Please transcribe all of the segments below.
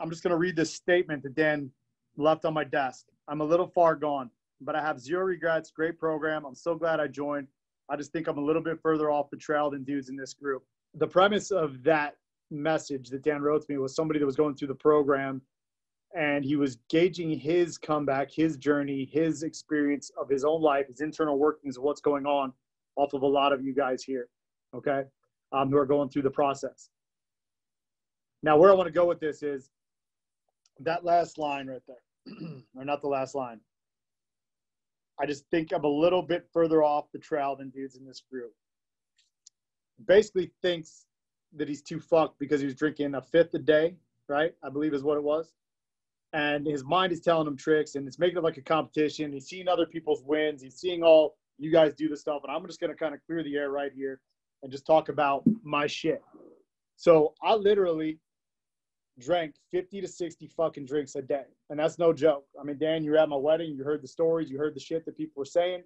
I'm just going to read this statement that Dan left on my desk. I'm a little far gone, but I have zero regrets. Great program. I'm so glad I joined. I just think I'm a little bit further off the trail than dudes in this group. The premise of that message that Dan wrote to me was somebody that was going through the program and he was gauging his comeback, his journey, his experience of his own life, his internal workings of what's going on off of a lot of you guys here, okay, um, who are going through the process. Now, where I want to go with this is that last line right there, or not the last line. I just think I'm a little bit further off the trail than dudes in this group. Basically, thinks that he's too fucked because he was drinking a fifth a day, right? I believe is what it was. And his mind is telling him tricks and it's making it like a competition. He's seeing other people's wins. He's seeing all you guys do the stuff. And I'm just going to kind of clear the air right here and just talk about my shit. So I literally drank 50 to 60 fucking drinks a day. And that's no joke. I mean, Dan, you were at my wedding. You heard the stories. You heard the shit that people were saying.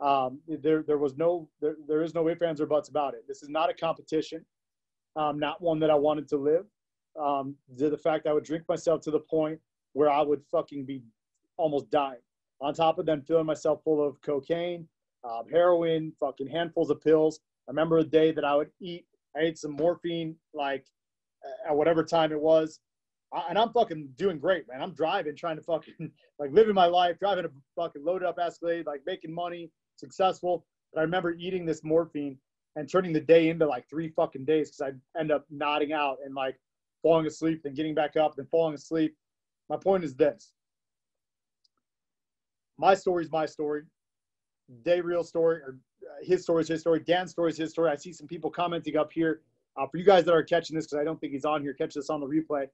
Um, there, there was no, there, there is no ifs, ands, or buts about it. This is not a competition um, not one that I wanted to live. Um, the, the fact I would drink myself to the point where I would fucking be almost dying. On top of then filling myself full of cocaine, uh, heroin, fucking handfuls of pills. I remember a day that I would eat, I ate some morphine like at whatever time it was. I, and I'm fucking doing great, man. I'm driving, trying to fucking like living my life, driving a fucking loaded up Escalade, like making money, successful. But I remember eating this morphine and turning the day into like three fucking days because I'd end up nodding out and like falling asleep, then getting back up, then falling asleep. My point is this my story is my story. Day real story, or uh, his story is his story. Dan's story is his story. I see some people commenting up here. Uh, for you guys that are catching this, because I don't think he's on here, catch this on the replay.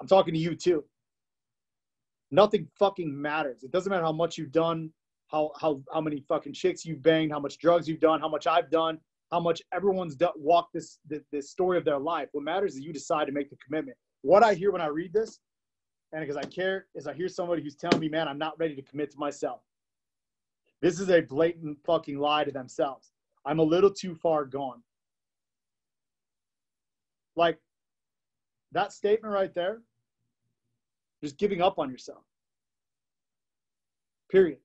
I'm talking to you too. Nothing fucking matters. It doesn't matter how much you've done, how how how many fucking chicks you've banged, how much drugs you've done, how much I've done how much everyone's walked this, this story of their life. What matters is you decide to make the commitment. What I hear when I read this, and because I care, is I hear somebody who's telling me, man, I'm not ready to commit to myself. This is a blatant fucking lie to themselves. I'm a little too far gone. Like that statement right there, just giving up on yourself. Period.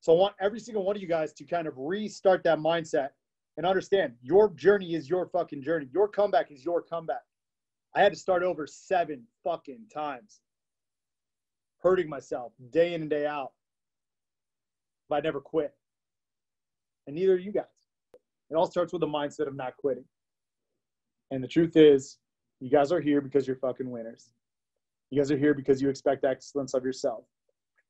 So I want every single one of you guys to kind of restart that mindset and understand your journey is your fucking journey. Your comeback is your comeback. I had to start over seven fucking times, hurting myself day in and day out. But I never quit. And neither are you guys. It all starts with the mindset of not quitting. And the truth is, you guys are here because you're fucking winners. You guys are here because you expect excellence of yourself.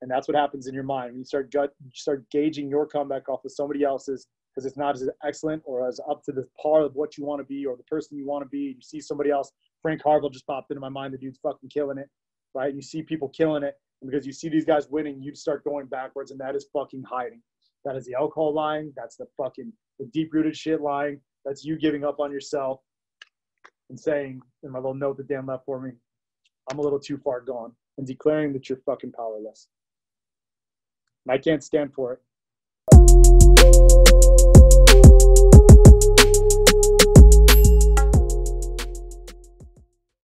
And that's what happens in your mind when you start you start gauging your comeback off of somebody else's because it's not as excellent or as up to the par of what you want to be or the person you want to be. You see somebody else, Frank Harville just popped into my mind. The dude's fucking killing it, right? You see people killing it, and because you see these guys winning, you start going backwards, and that is fucking hiding. That is the alcohol lying. That's the fucking the deep rooted shit lying. That's you giving up on yourself and saying in my little note that Dan left for me, I'm a little too far gone, and declaring that you're fucking powerless. And I can't stand for it.